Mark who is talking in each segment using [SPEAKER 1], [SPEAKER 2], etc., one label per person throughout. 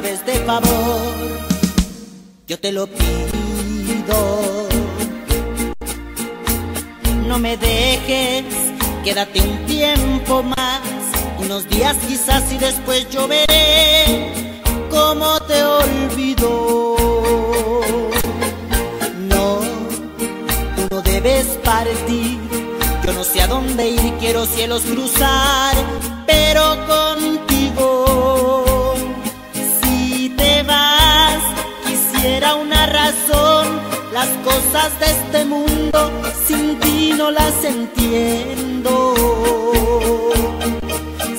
[SPEAKER 1] vez de favor. Yo te lo pido. No me dejes, quédate un tiempo más, unos días quizás y después yo veré cómo te olvido. No, tú no debes partir, yo no sé a dónde ir, quiero cielos cruzar, pero contigo. Las cosas de este mundo sin ti no las entiendo.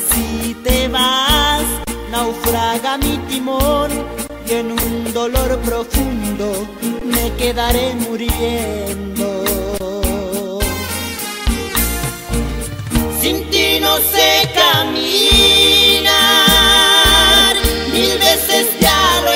[SPEAKER 1] Si te vas, naufraga mi timón y en un dolor profundo me quedaré muriendo. Sin ti no sé caminar, mil veces ya lo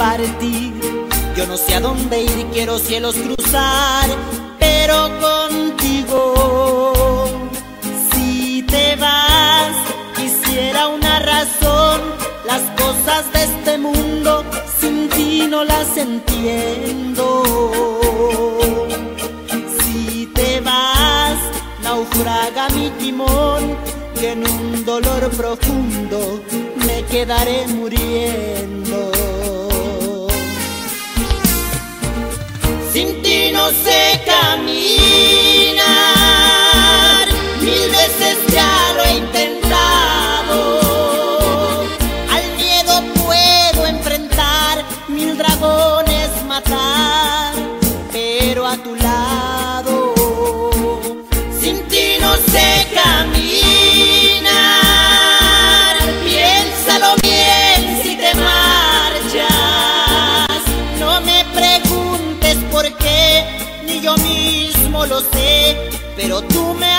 [SPEAKER 1] debes partir. Yo no sé a dónde ir, quiero cielos cruzar, pero contigo. Si te vas, quisiera una razón. Las cosas de este mundo sin ti no las entiendo. Si te vas, naufraga mi timón y en un dolor profundo me quedaré muriendo. Ti no sé caminar, mil veces ya pero tú me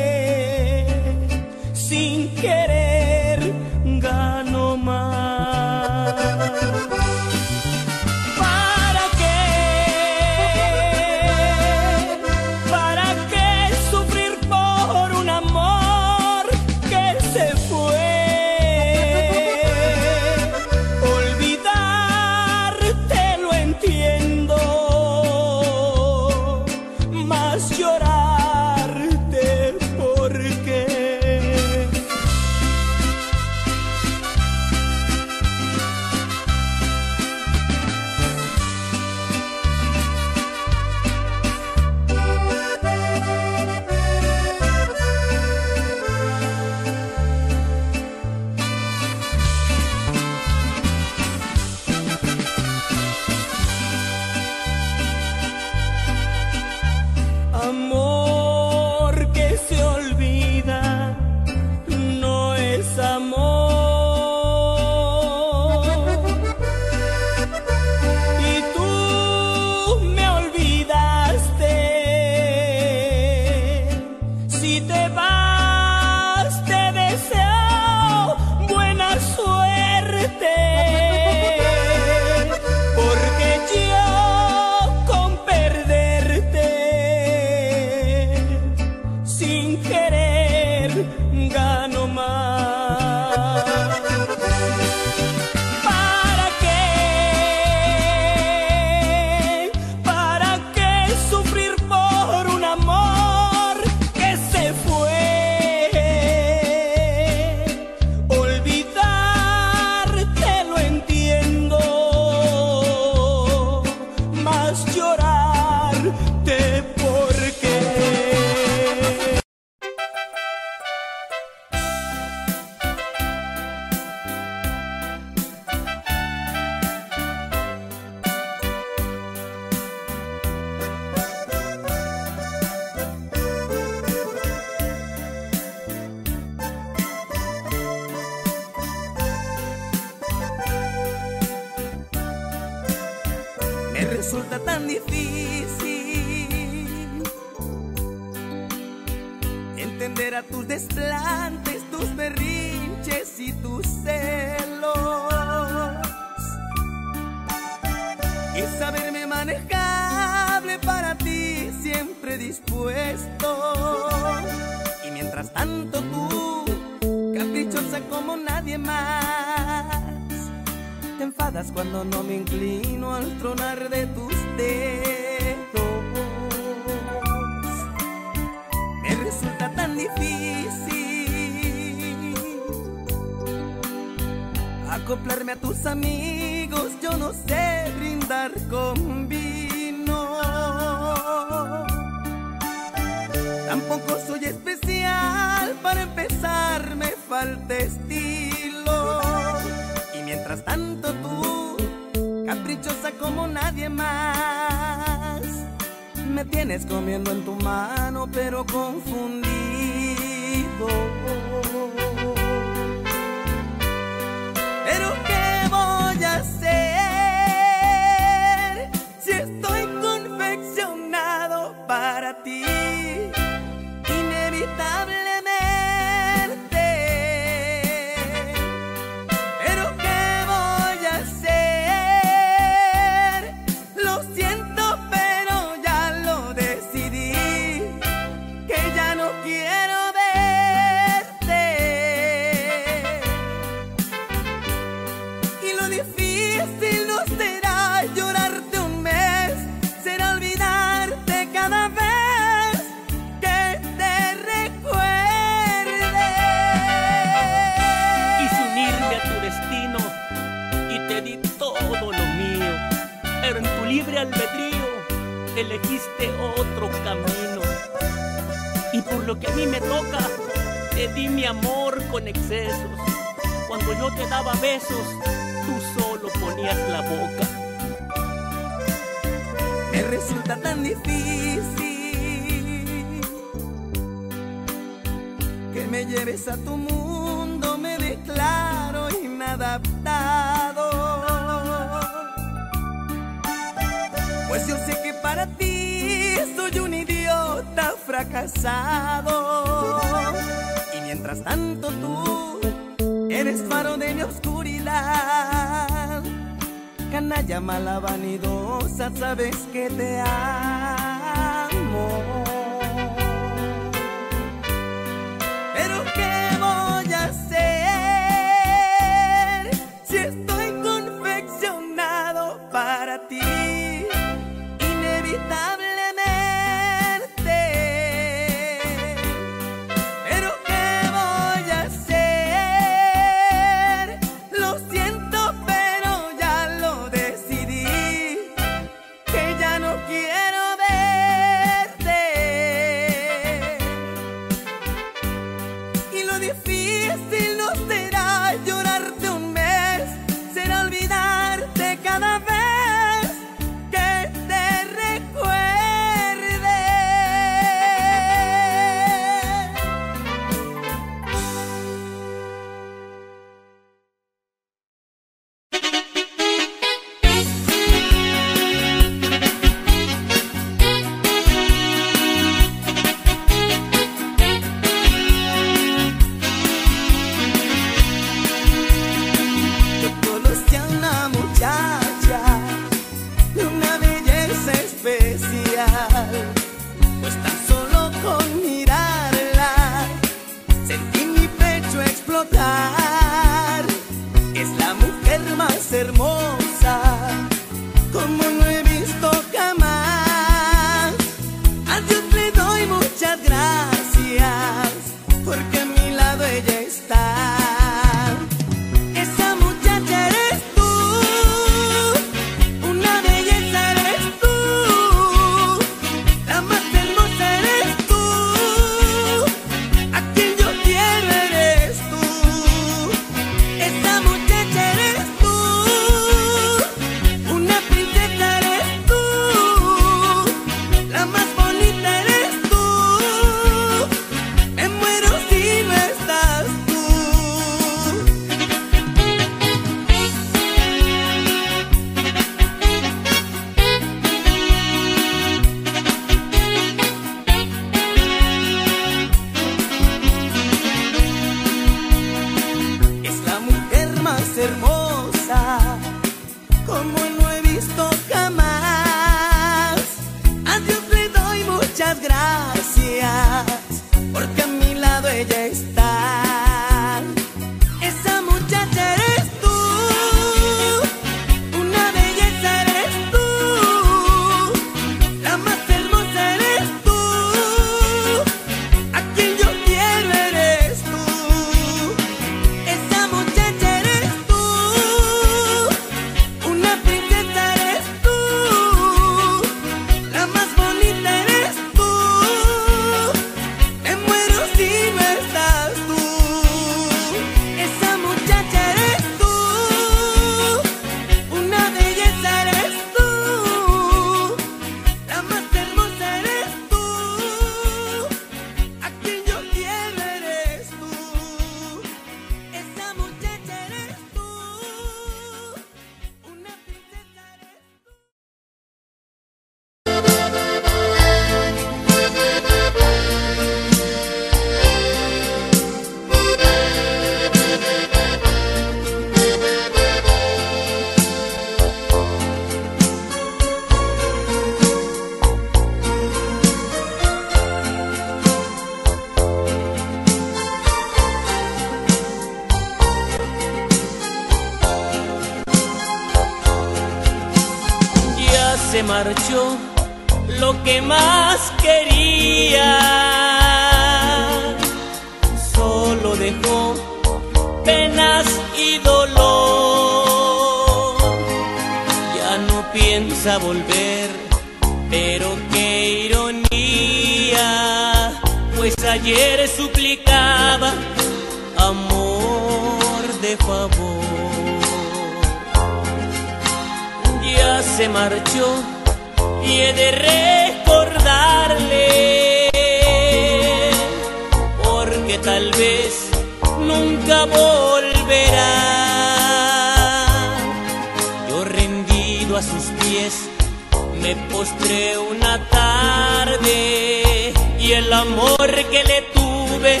[SPEAKER 1] Me
[SPEAKER 2] postré una tarde y el amor que le tuve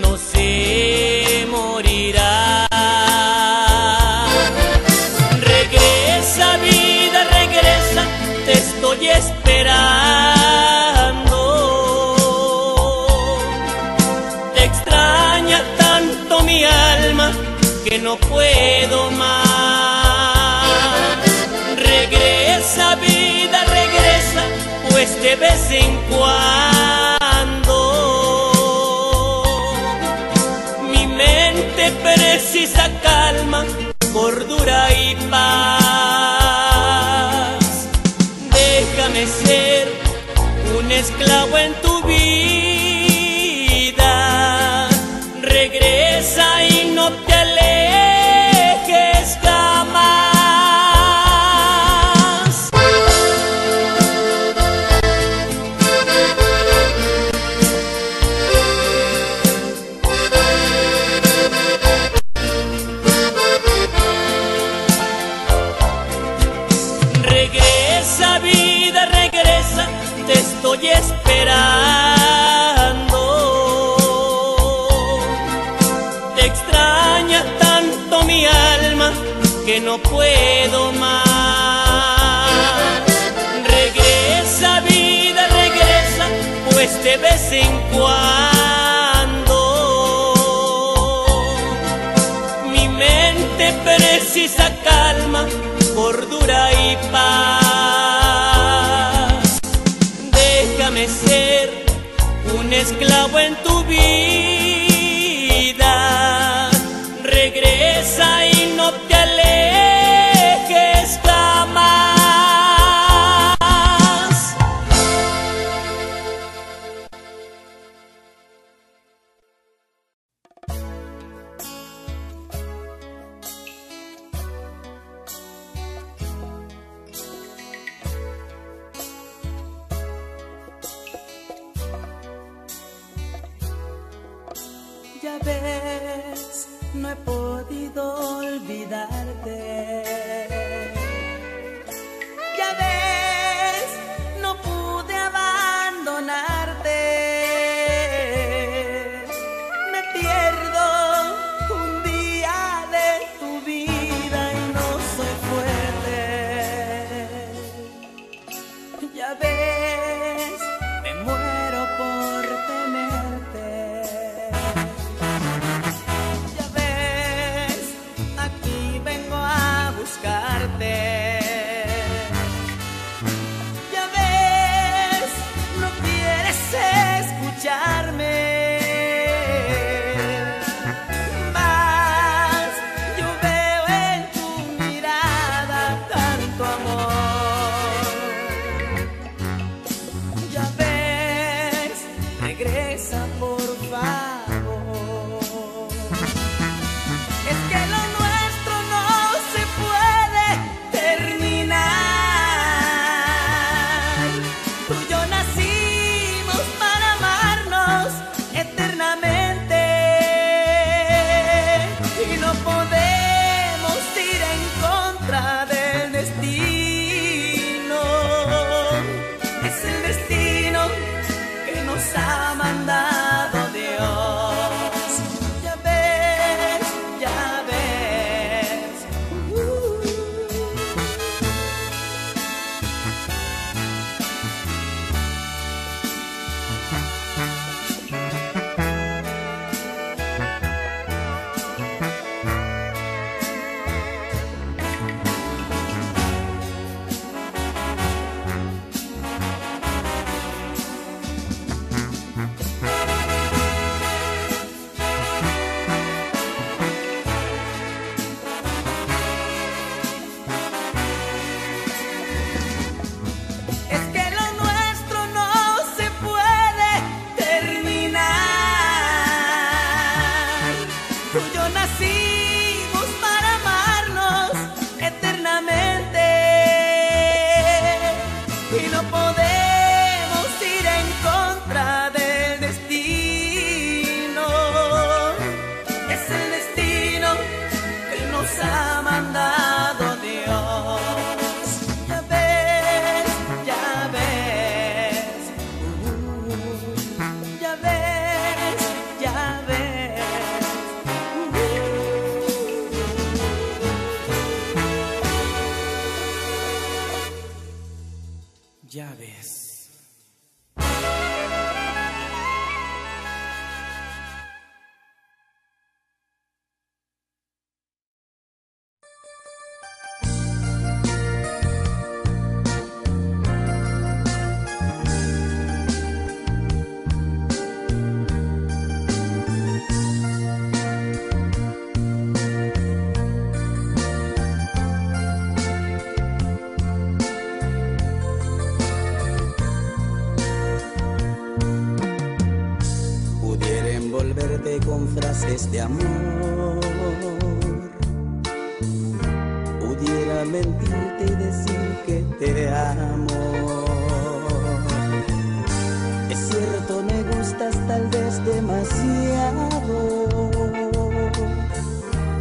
[SPEAKER 2] no se morirá. Regresa vida, regresa, te estoy esperando. Te extraña tanto mi alma que no puedo más. de vez en cuando. Mi mente precisa calma, cordura y paz. Déjame ser un esclavo en tu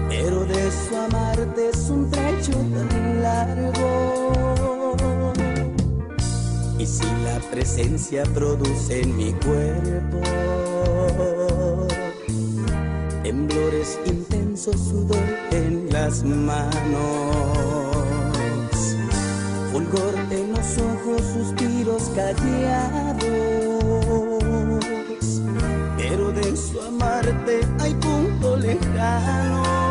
[SPEAKER 1] Pero de eso amarte es un trecho tan largo. Y si la presencia produce en mi cuerpo temblores intensos, sudor en las manos, fulgor en los ojos, suspiros callados, su amarte hay punto lejano.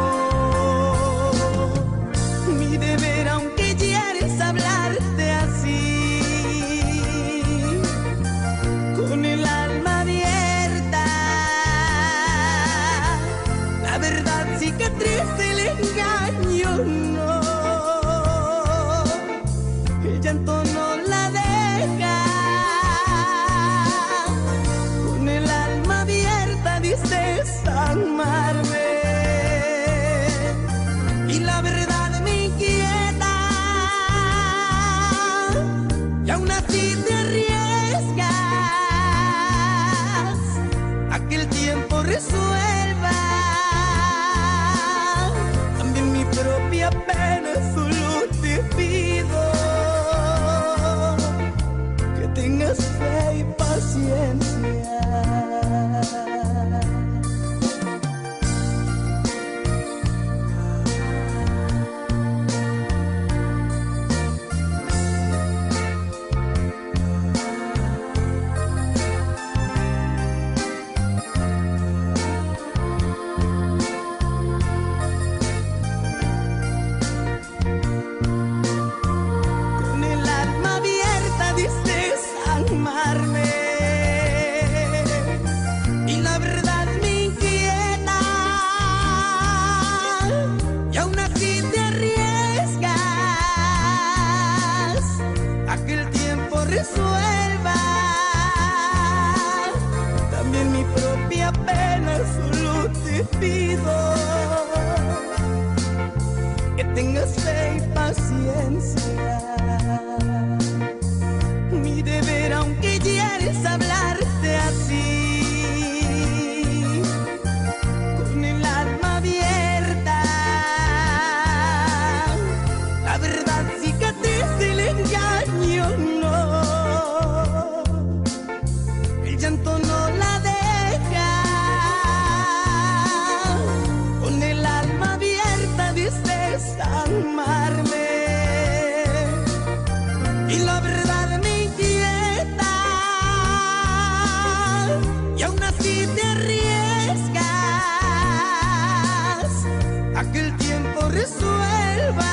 [SPEAKER 1] a que el tiempo resuelva.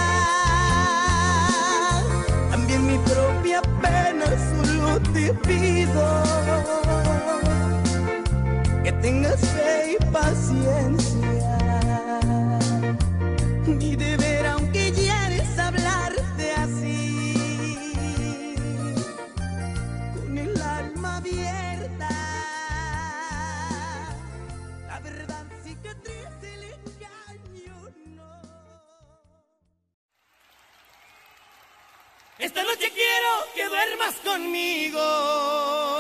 [SPEAKER 1] También mi propia pena solo te pido que tengas fe y paciencia. conmigo.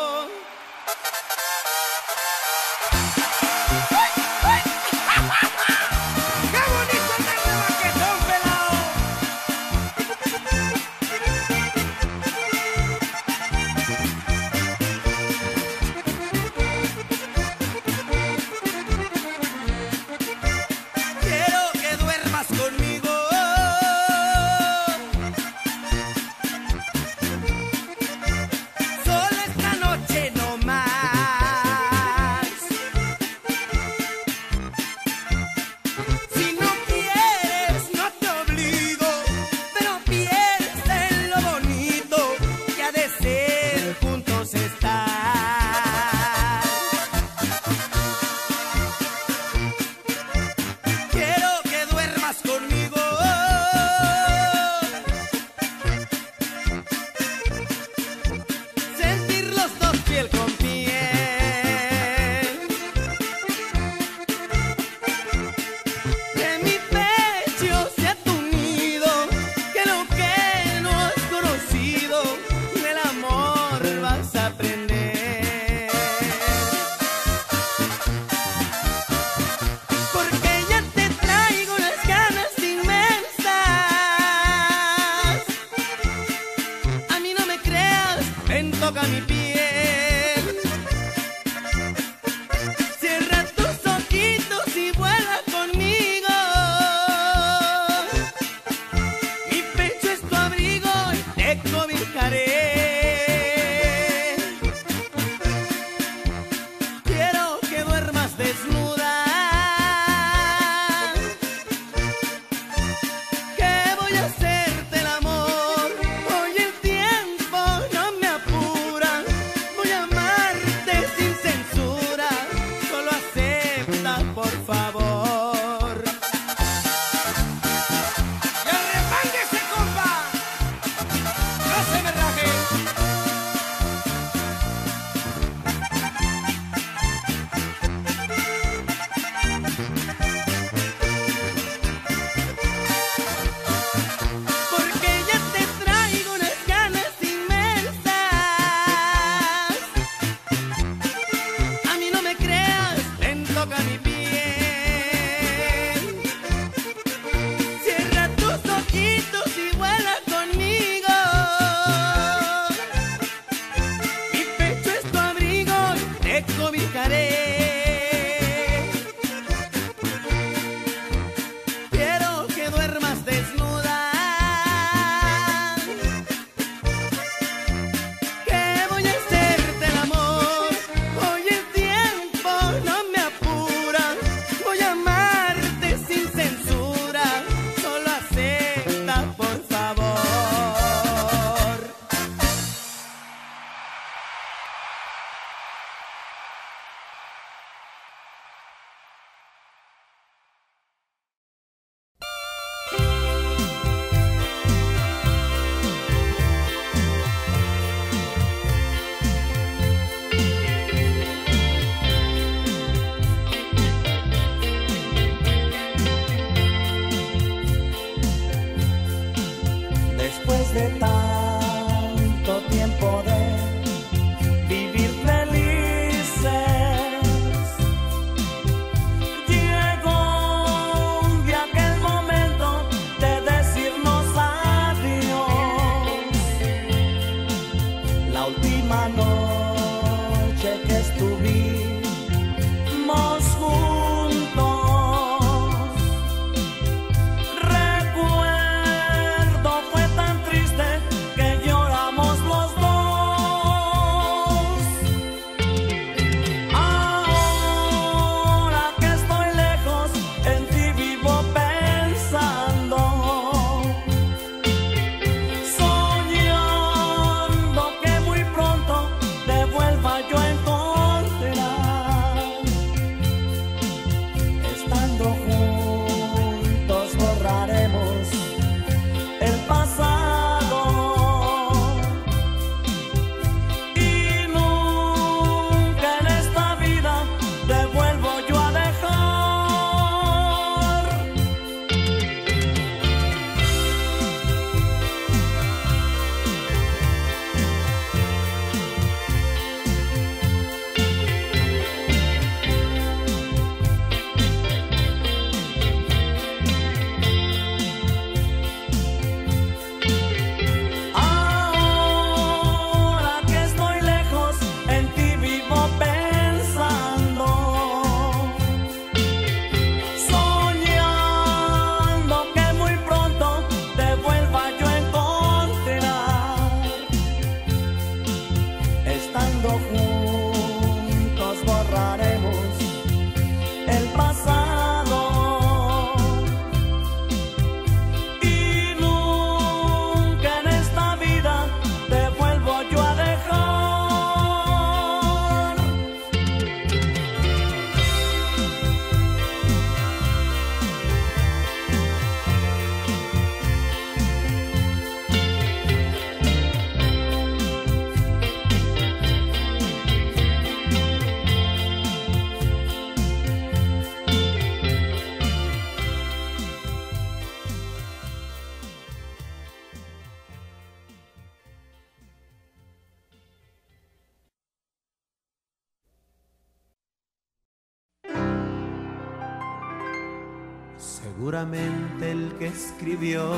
[SPEAKER 1] escribió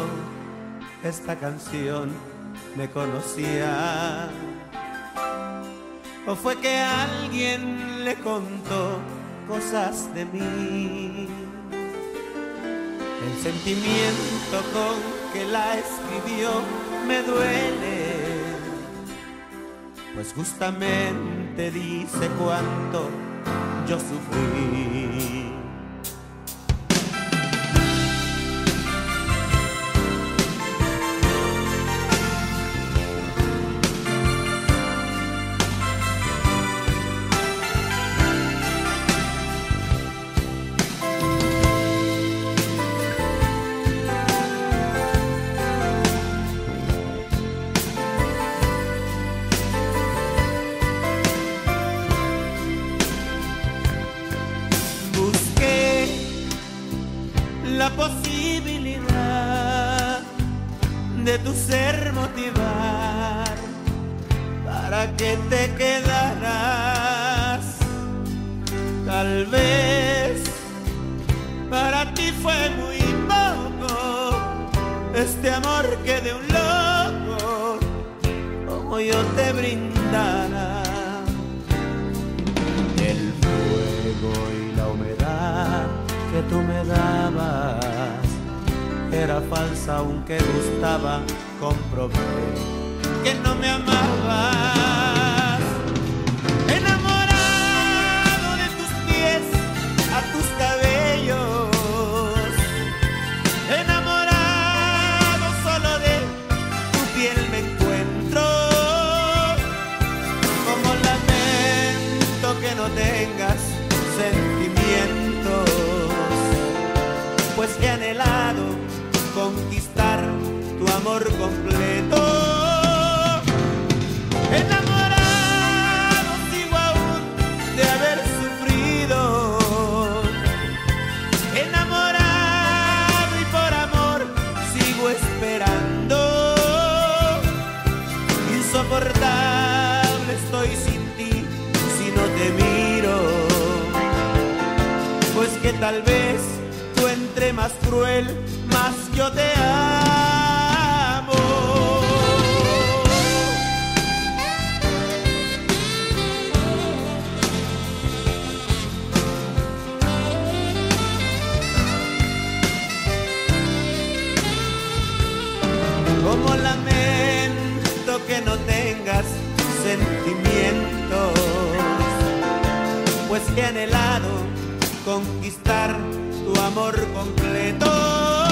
[SPEAKER 1] esta canción me conocía. O fue que alguien le contó cosas de mí. El sentimiento con que la escribió me duele, pues justamente dice cuánto yo sufrí. tal vez tú entre más cruel, más yo te amo. Como lamento que no tengas sentimientos, pues te he anhelado conquistar tu amor completo.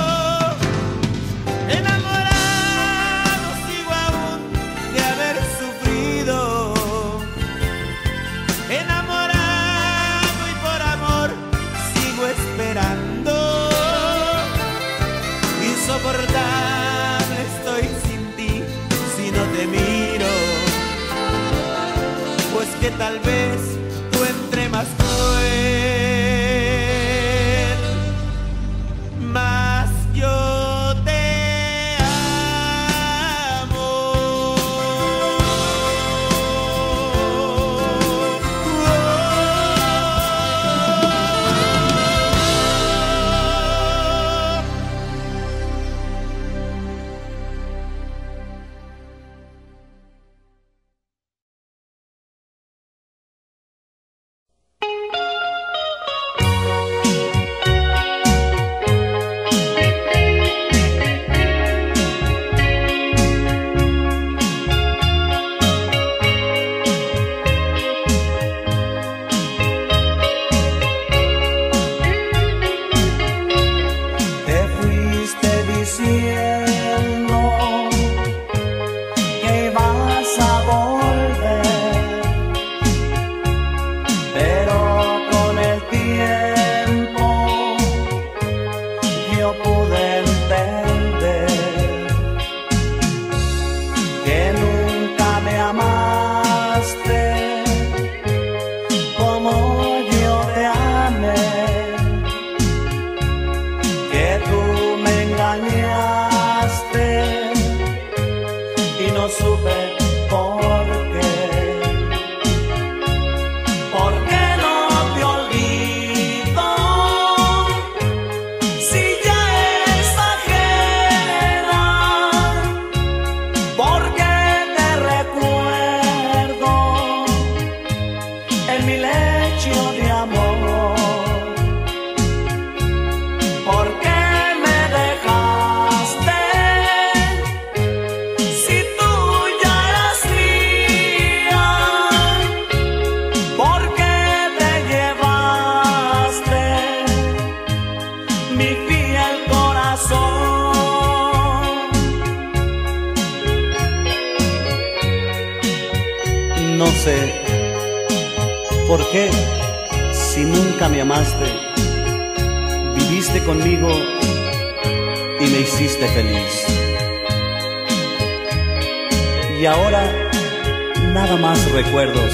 [SPEAKER 1] Recuerdos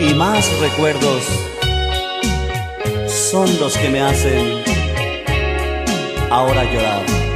[SPEAKER 1] y más recuerdos son los que me hacen ahora llorar.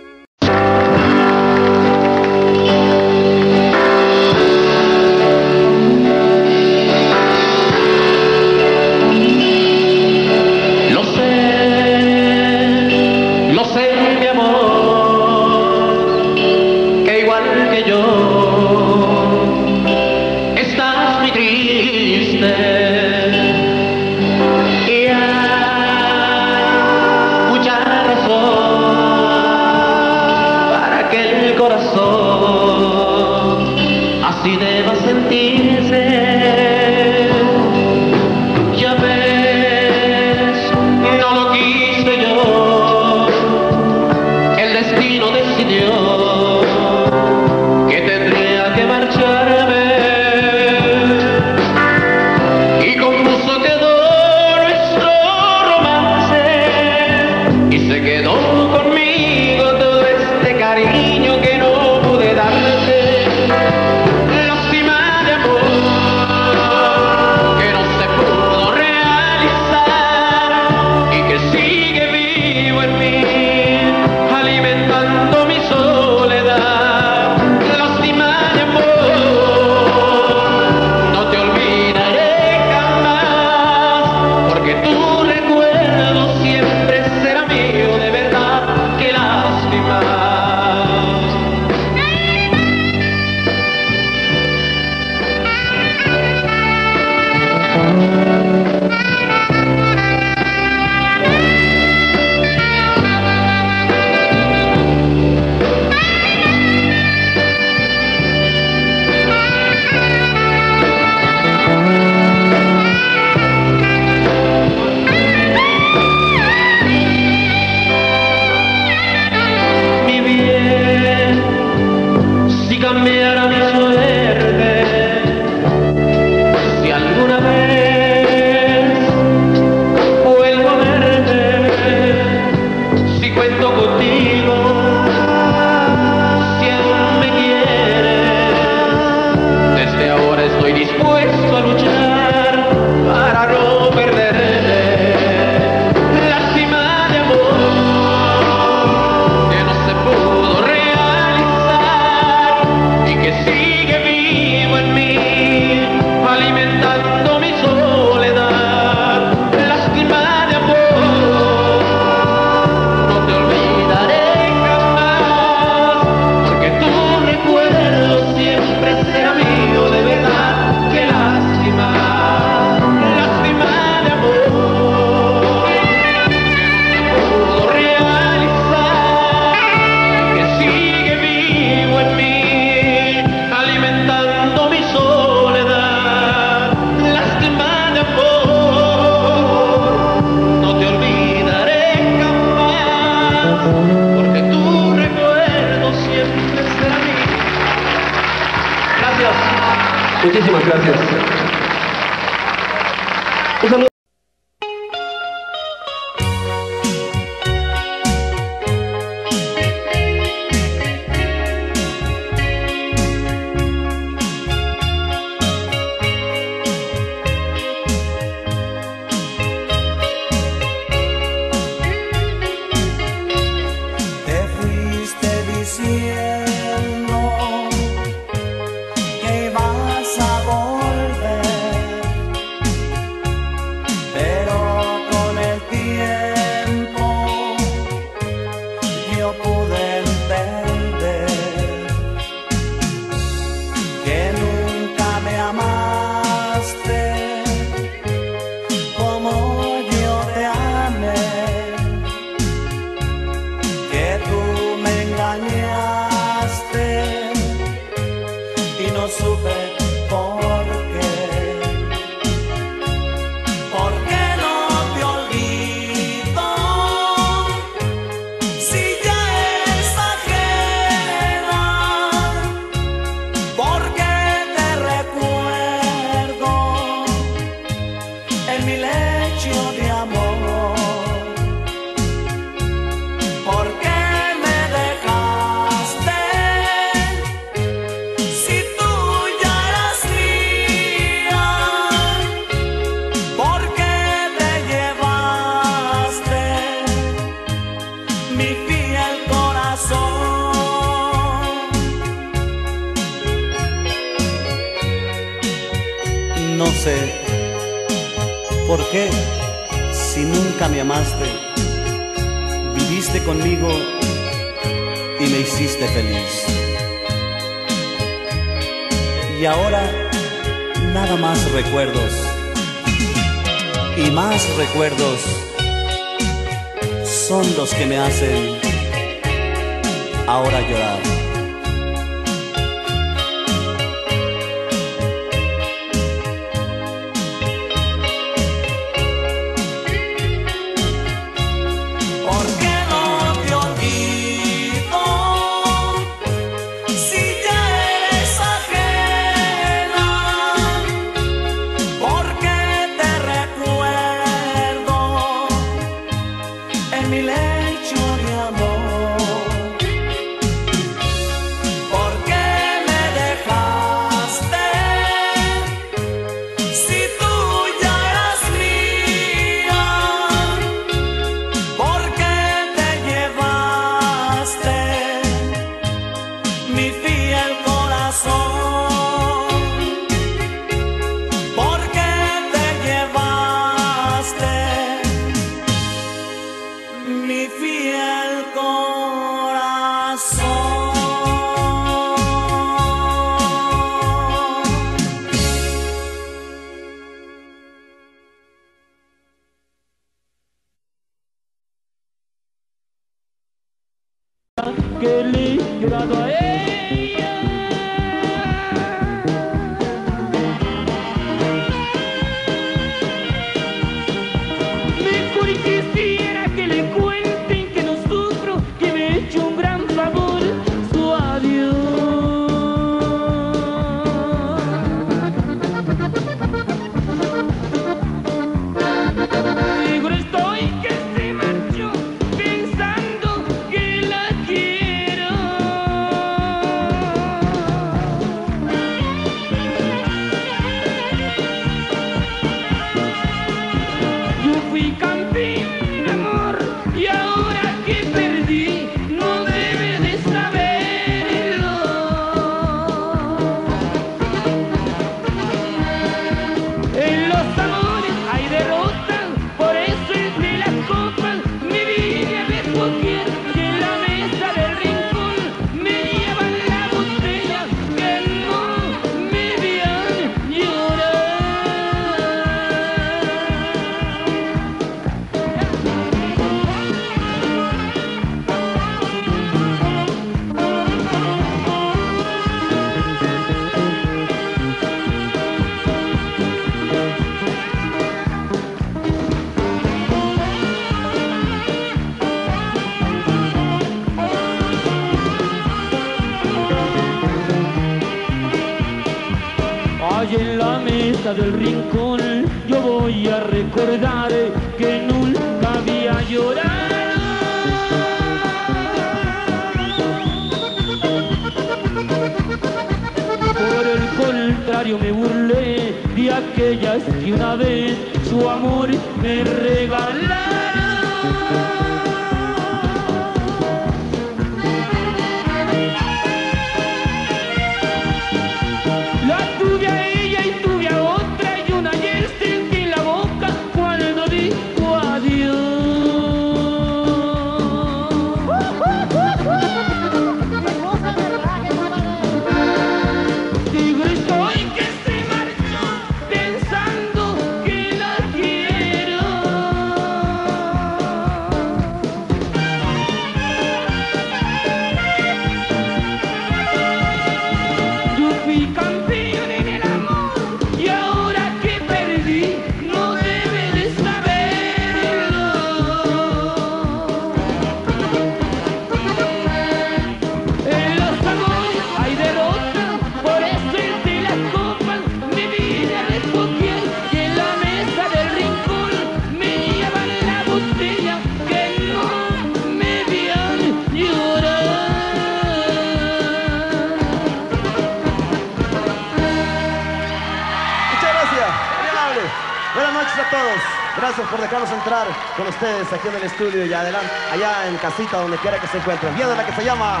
[SPEAKER 3] estudio y adelante, allá en casita, donde quiera que se encuentren. Viene la que se llama...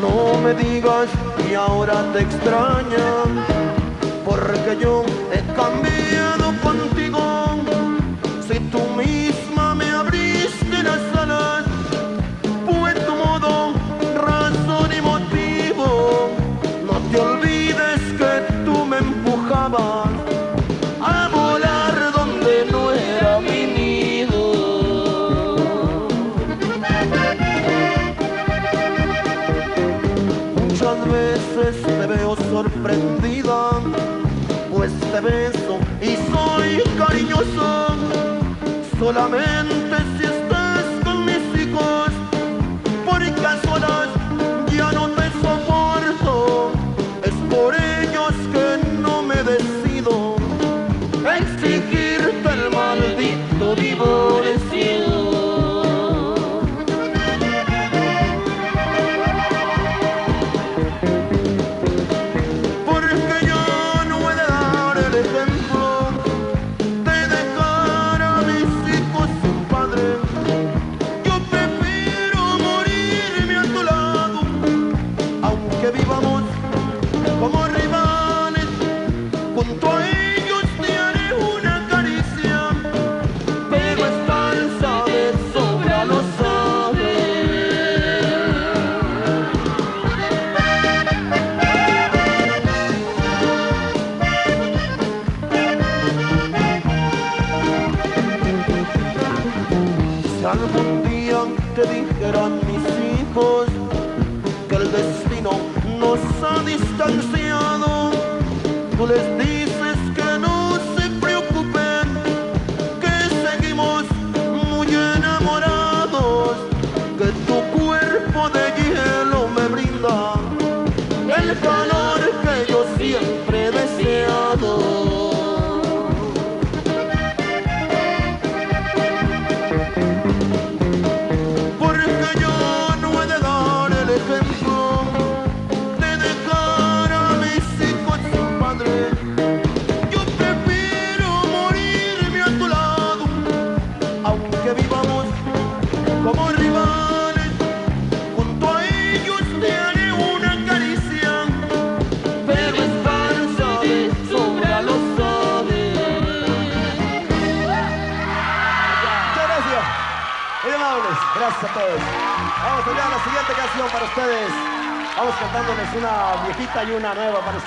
[SPEAKER 3] No me digas y ahora te extraño, porque yo he cambiado contigo, si tú mismo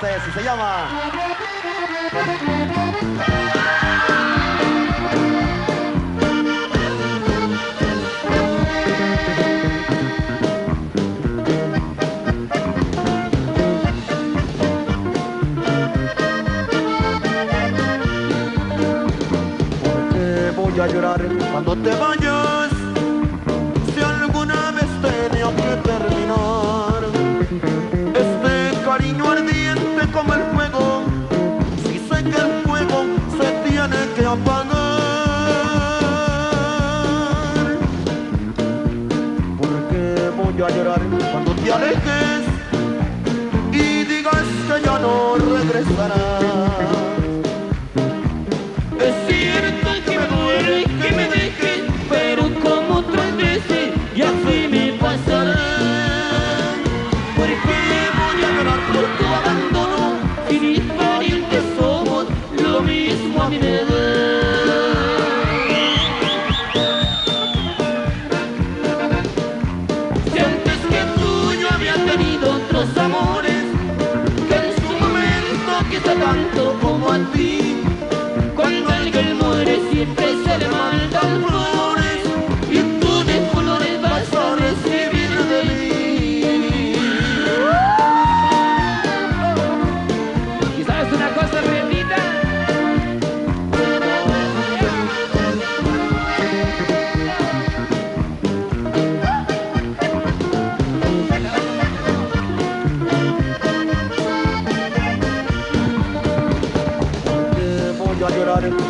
[SPEAKER 3] stessi, si chiama やれて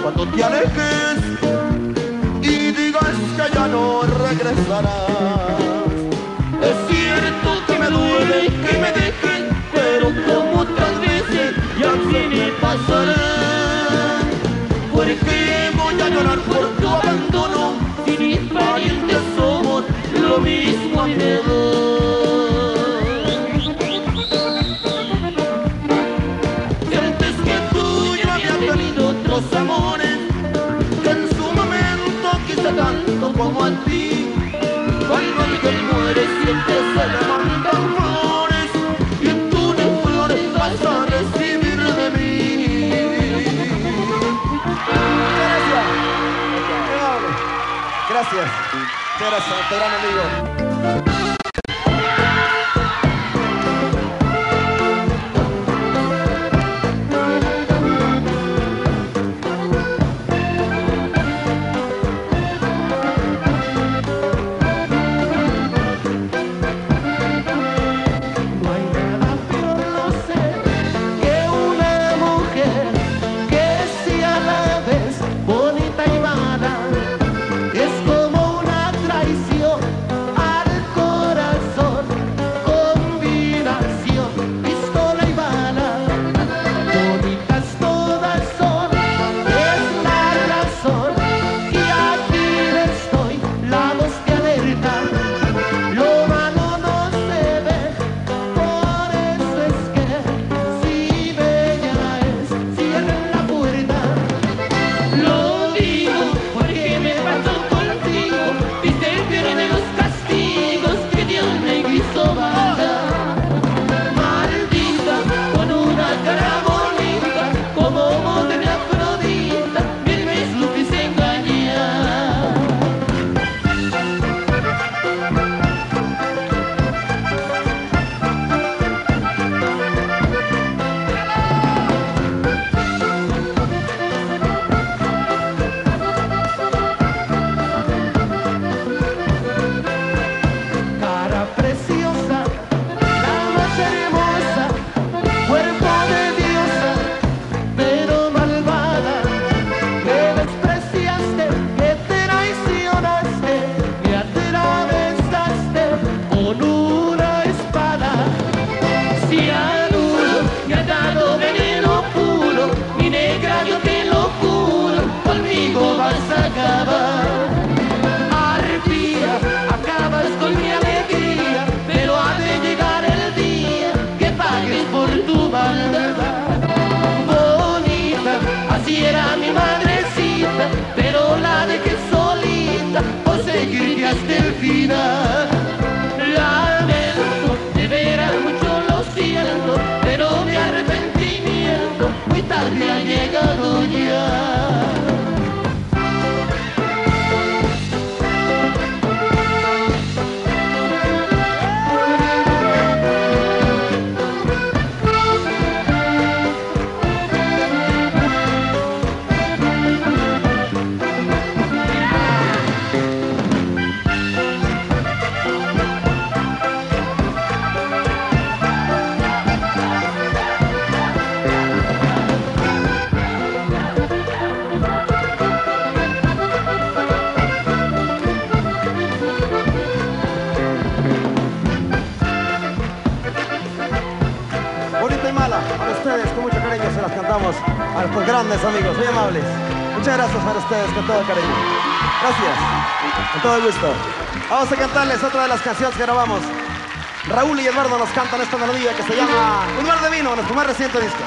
[SPEAKER 3] cuando te alejes y digas que ya no regresarás.
[SPEAKER 4] Es cierto que me duele que me dejen, pero como otras veces ya así me pasará. ¿Por qué voy a llorar por tu abandono? Si mis parientes somos lo mismo a miedo. tanto como a ti. Cuando Miguel muere siempre se le mandan flores y tú de flores vas a recibir de mí.
[SPEAKER 3] Gracias. Gracias. Gracias. Te gran amigo. ustedes con todo cariño. Gracias, con todo gusto. Vamos a cantarles otra de las canciones que grabamos. Raúl y Eduardo nos cantan esta melodía que se llama Un mar de vino, nuestro más reciente disco.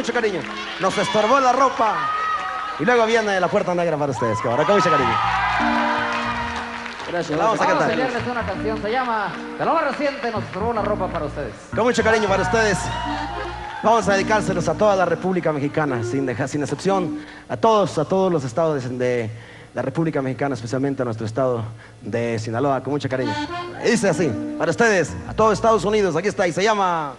[SPEAKER 5] mucho cariño. Nos estorbó la ropa. Y luego viene la puerta negra para ustedes, cabrón. Con mucho cariño.
[SPEAKER 6] Gracias.
[SPEAKER 5] La vamos a cantar.
[SPEAKER 6] Vamos a leerles una canción. Se llama De lo más reciente nos estorbó la ropa para ustedes.
[SPEAKER 5] Con mucho cariño para ustedes. Vamos a dedicárselos a toda la República Mexicana, sin, dejar, sin excepción, a todos, a todos los estados de, de la República Mexicana, especialmente a nuestro estado de Sinaloa, con mucho cariño. Dice así, para ustedes, a todo Estados Unidos, aquí está, y se llama...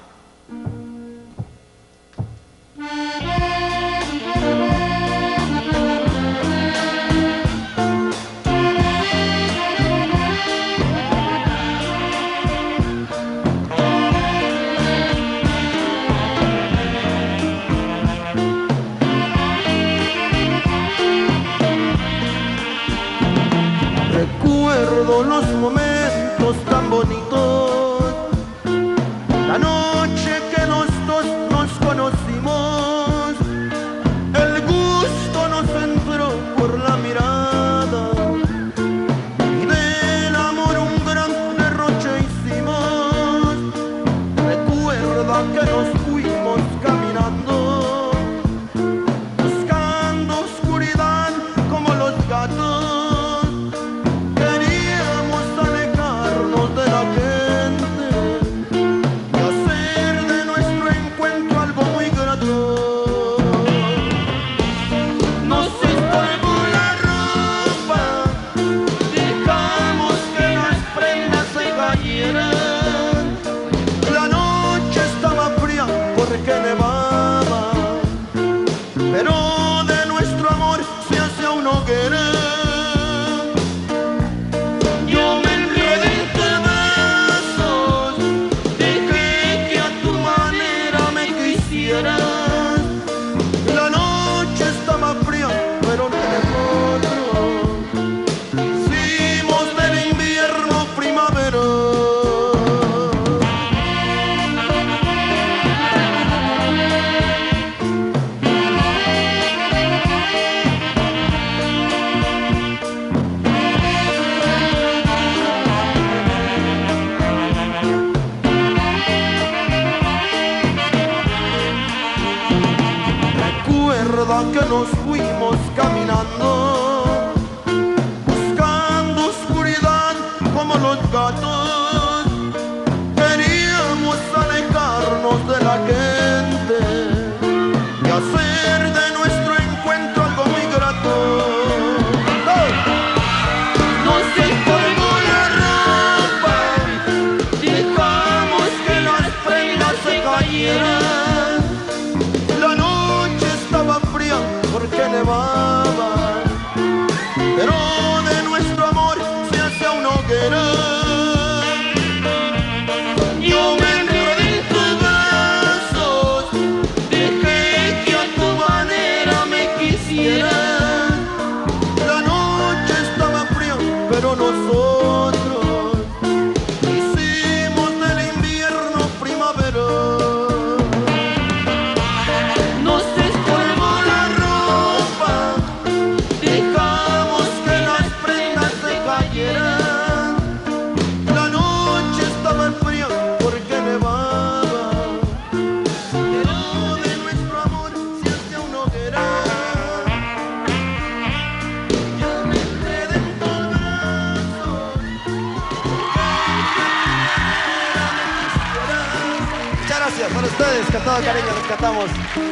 [SPEAKER 3] los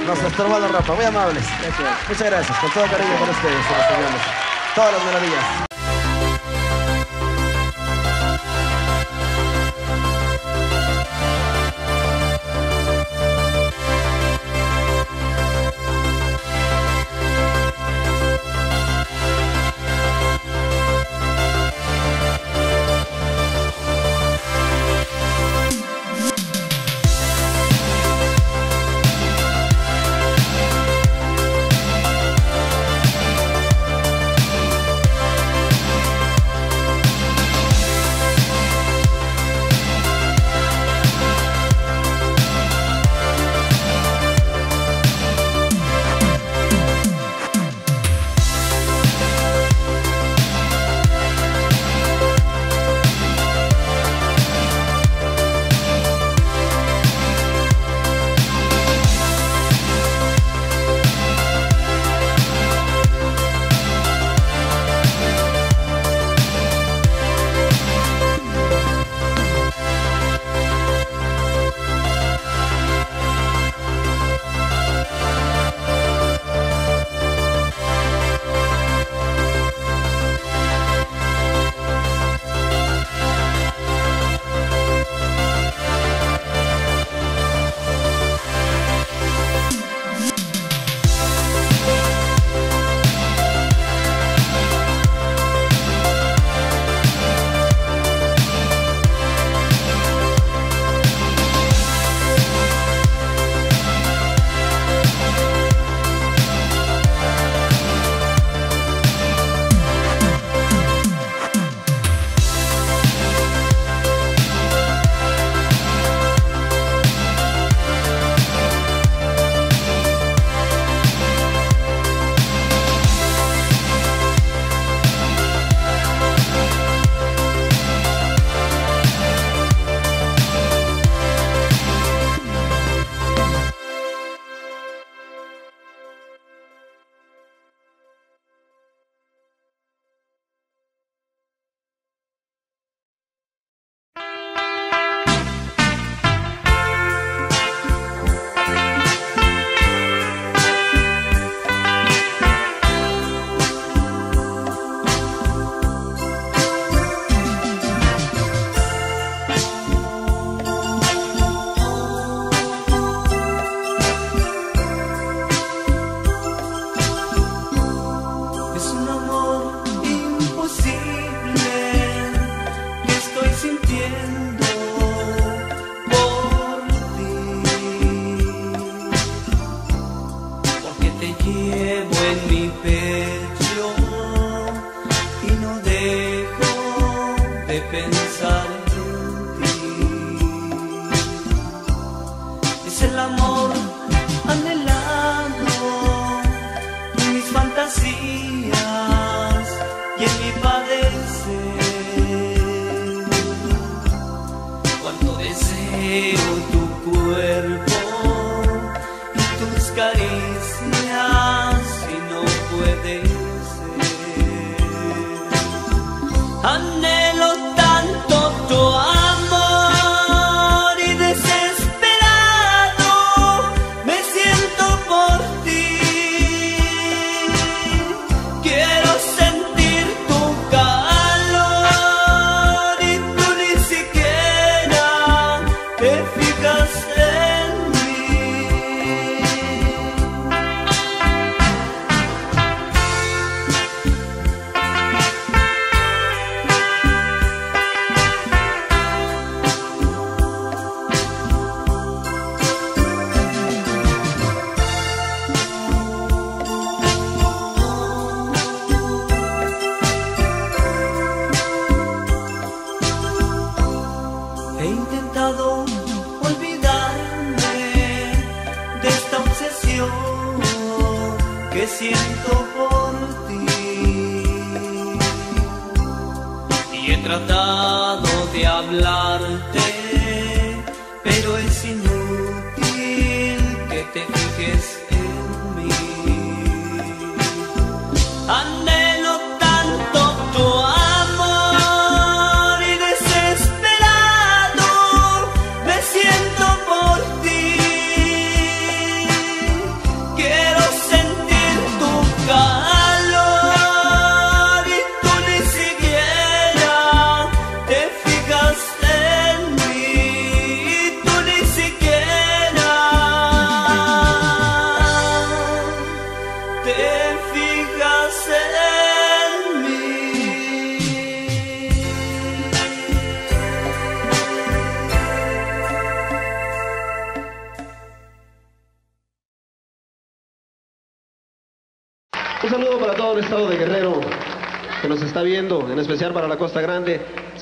[SPEAKER 3] Nos estorba la ropa. Muy
[SPEAKER 5] amables. Muchas gracias. Con todo cariño para ustedes. Nos todas las melodías.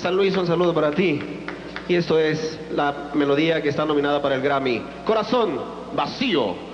[SPEAKER 1] San Luis, un saludo para ti. Y esto es la melodía que está nominada para el Grammy. Corazón vacío.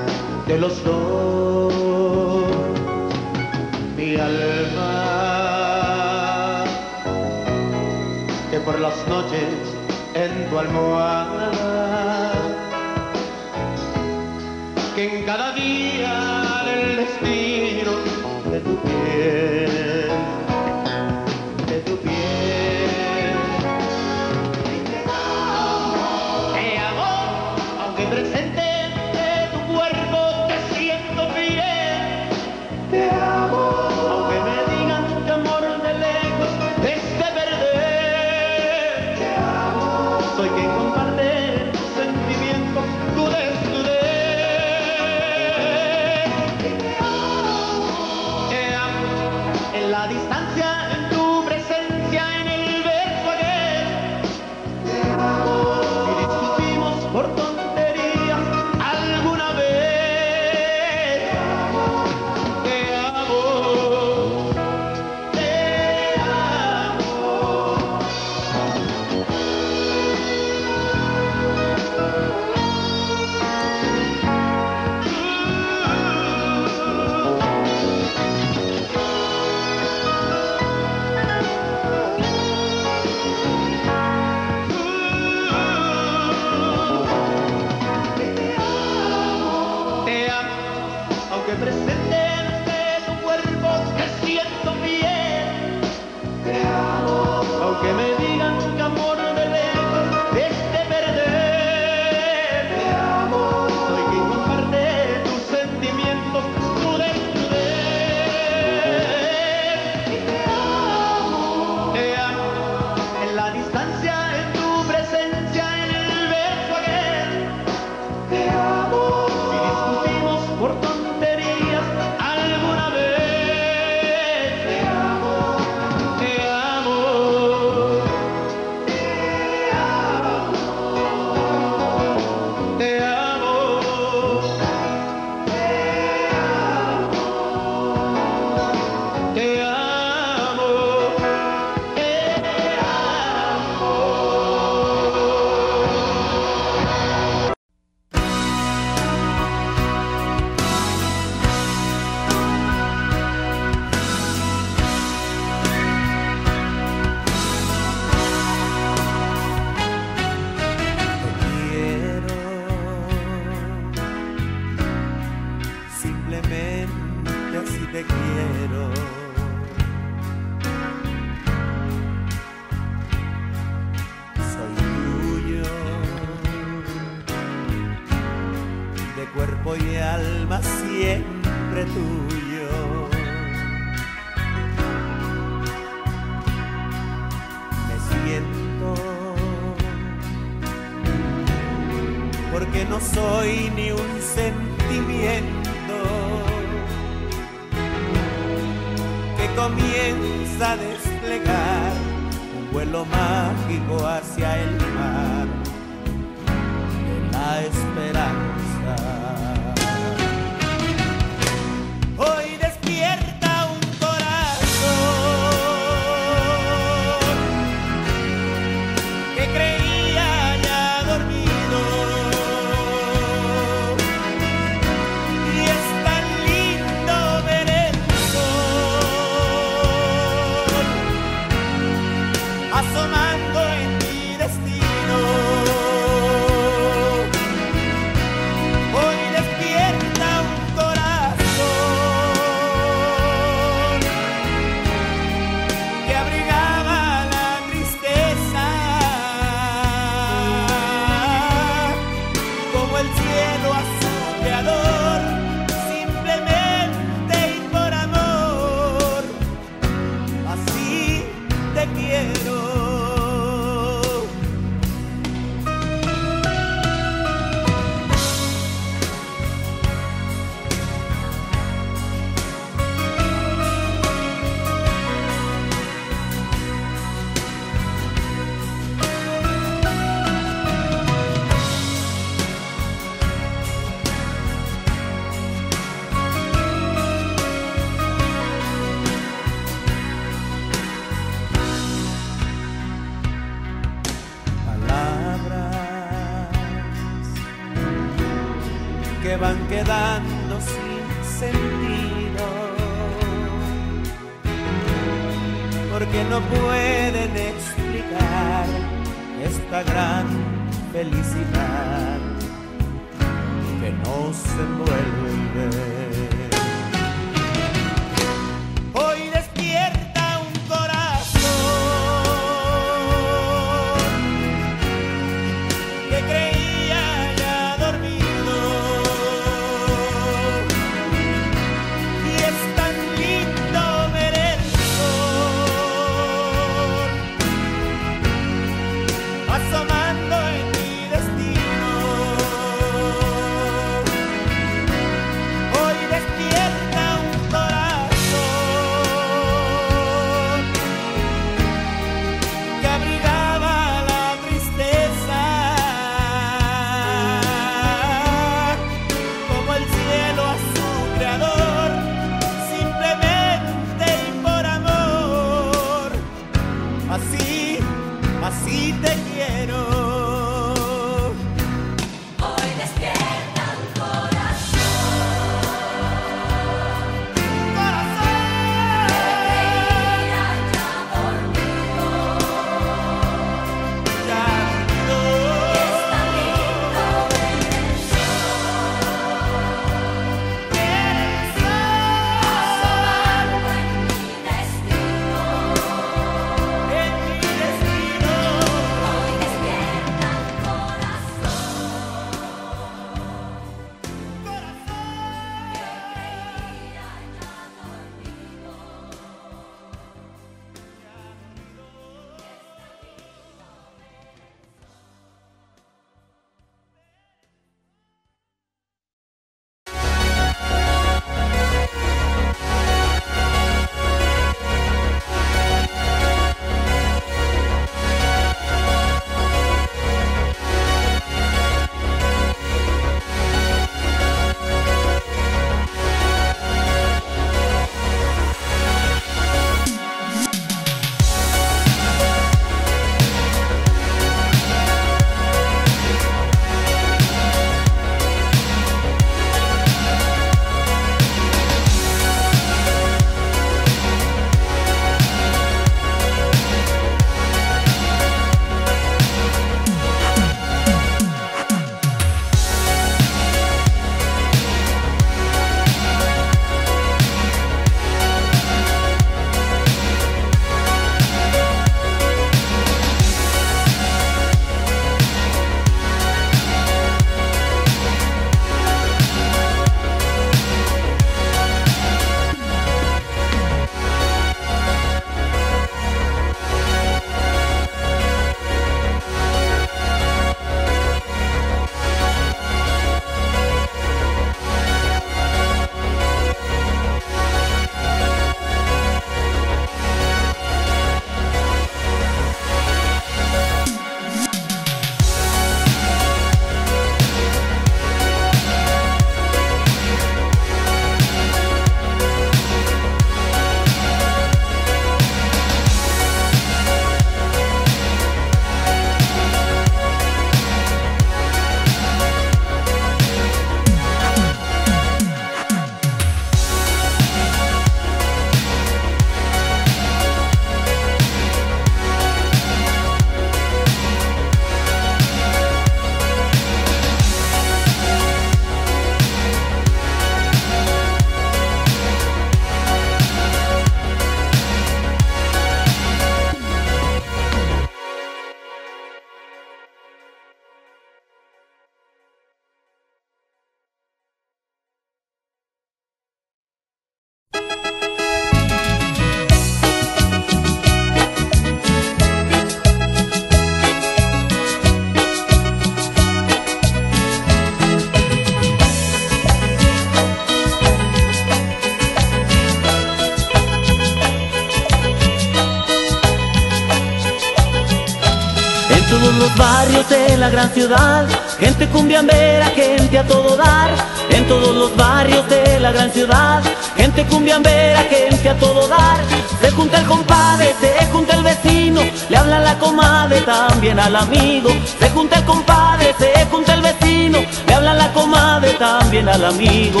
[SPEAKER 2] Al amigo. Se junta el compadre, se junta el vecino, le habla la comadre también al amigo.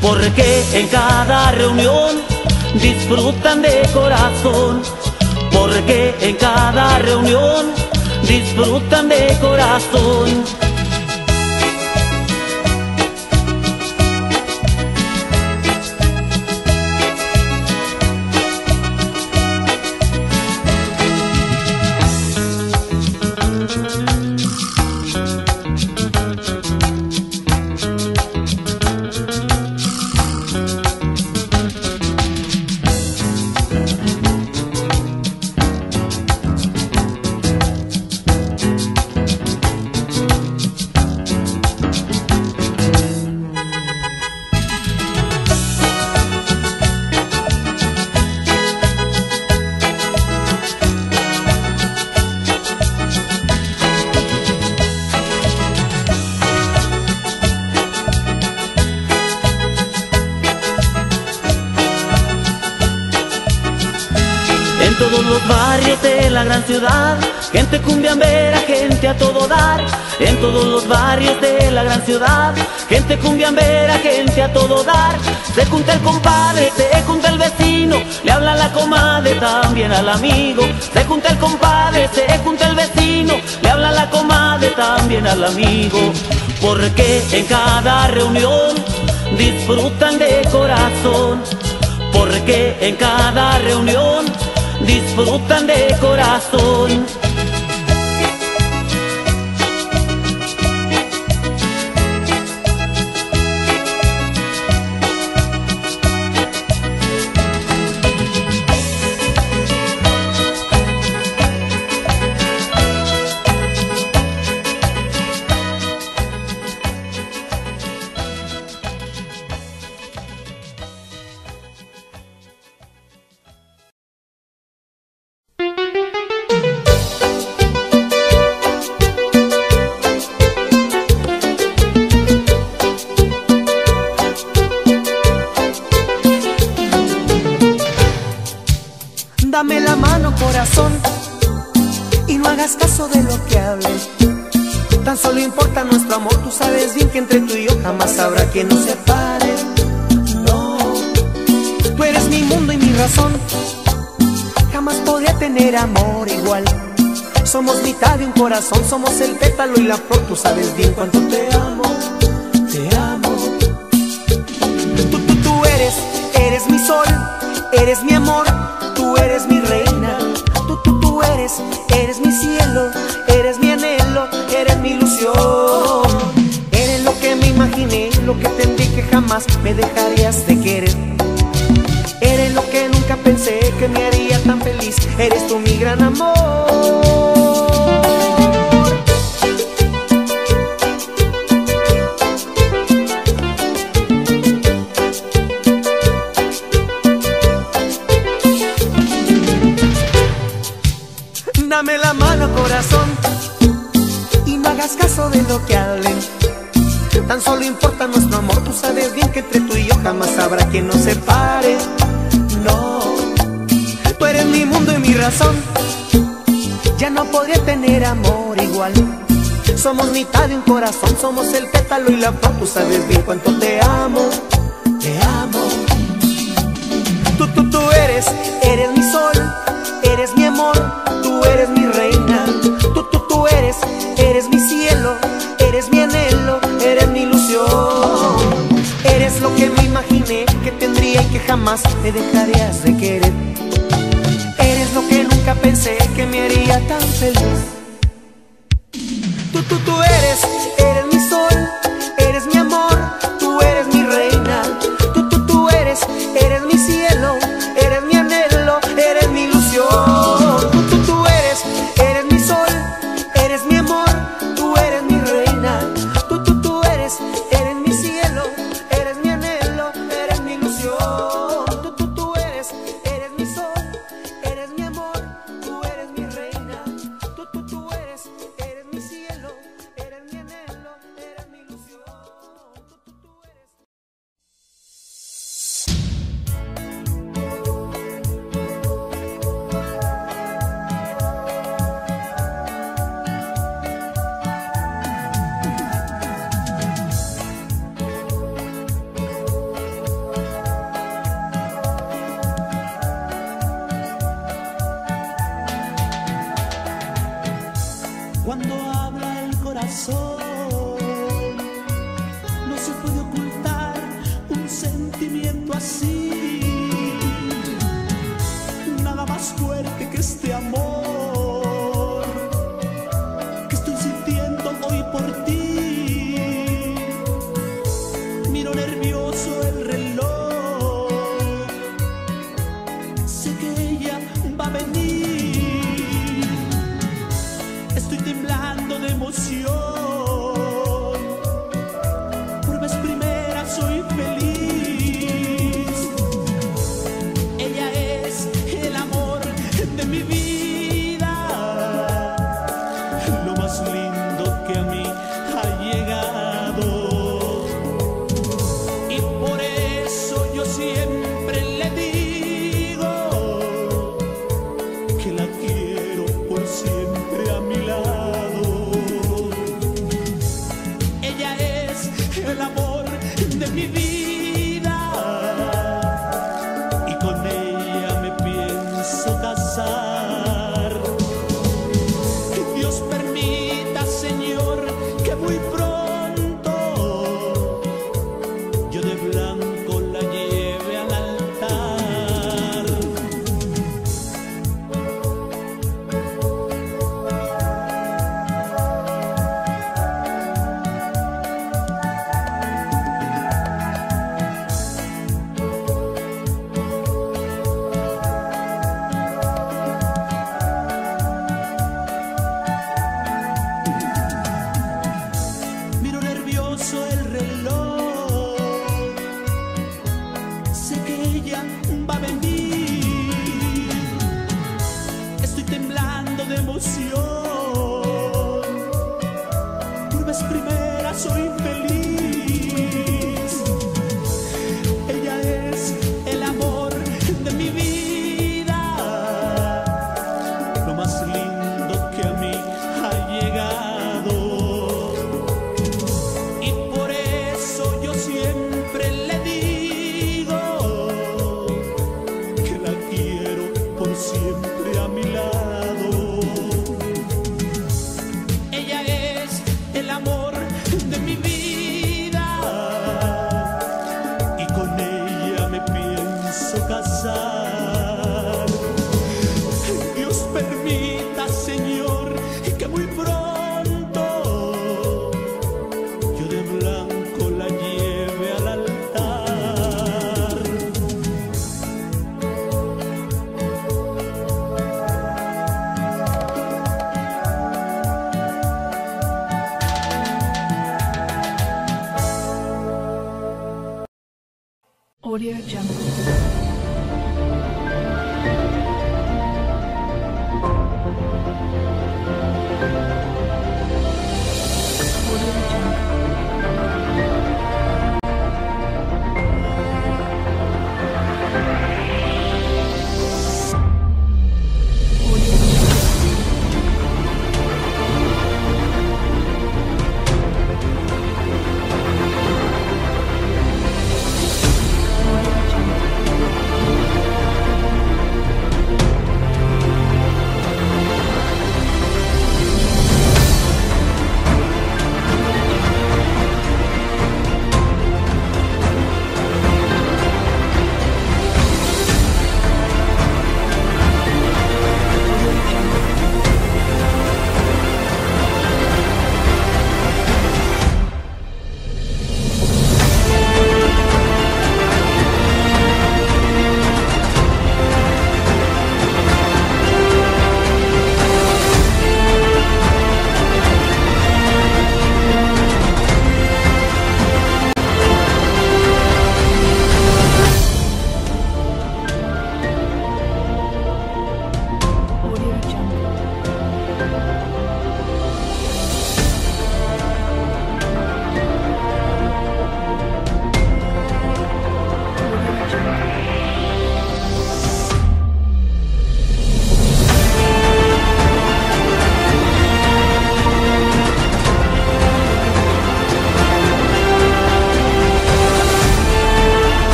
[SPEAKER 2] Porque en cada reunión disfrutan de corazón. Porque en cada reunión disfrutan de corazón. Gente cumbiambera, gente a todo dar. Se junta el compadre, se junta el vecino, le habla la comadre también al amigo. Se junta el compadre, se junta el vecino, le habla la comadre también al amigo. Porque en cada reunión disfrutan de corazón. Porque en cada reunión disfrutan de corazón.
[SPEAKER 1] Somos el pétalo y la flor, tú sabes bien cuánto te amo, te amo. Tú, tú, tú eres, eres mi sol, eres mi amor, tú eres mi reina. Tú, tú, tú eres, eres mi cielo, eres mi anhelo, eres mi ilusión. Eres lo que me imaginé, lo que tendí que jamás me dejarías de querer. Eres lo que nunca pensé que me haría tan feliz, eres tú mi gran amor. Corazón, somos el pétalo y la flor. Tú sabes bien cuánto